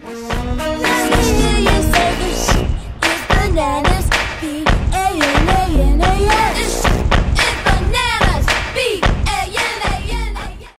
Música